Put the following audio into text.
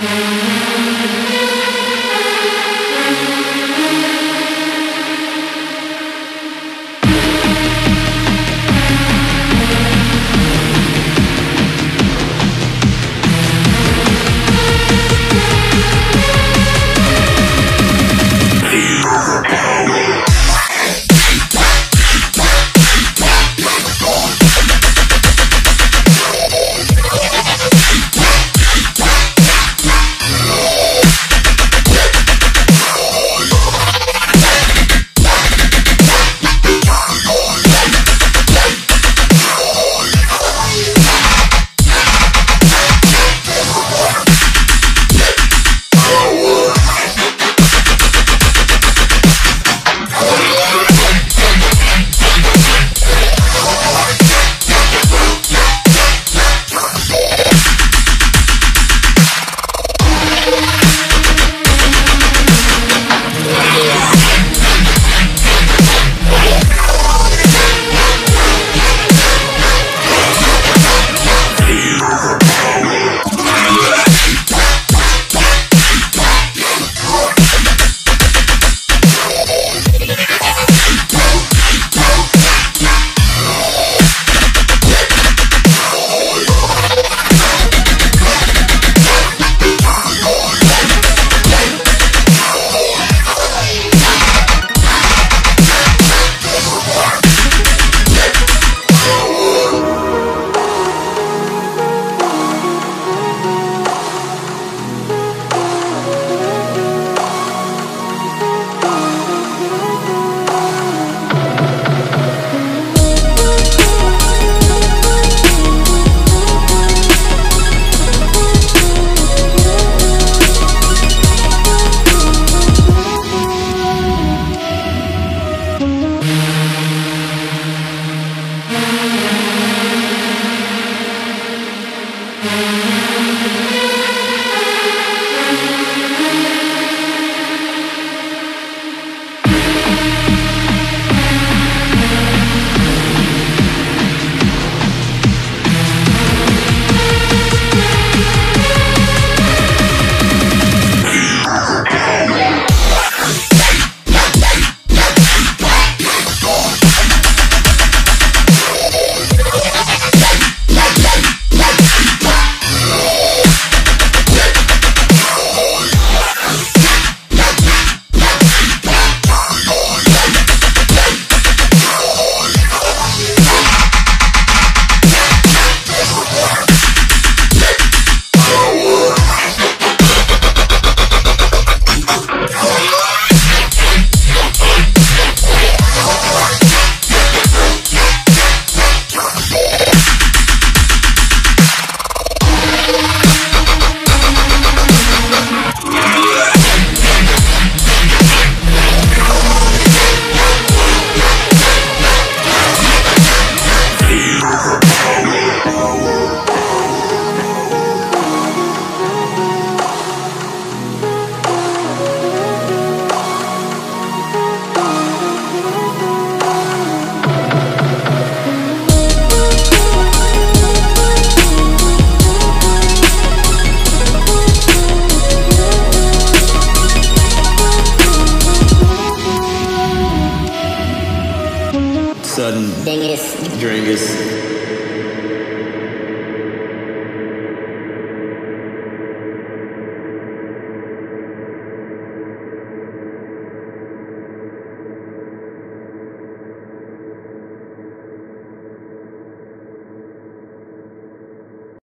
Mm-hmm. Sudden Dingus. Dringus.